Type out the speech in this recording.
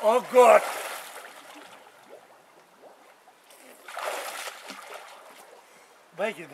Oh God. Make it.